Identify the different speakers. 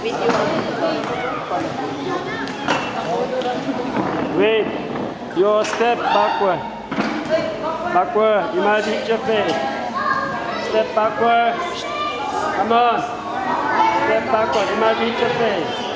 Speaker 1: Wait. Your step backward. Backward. Imagine your face. Step backward. Come on. Step backward. Imagine your face.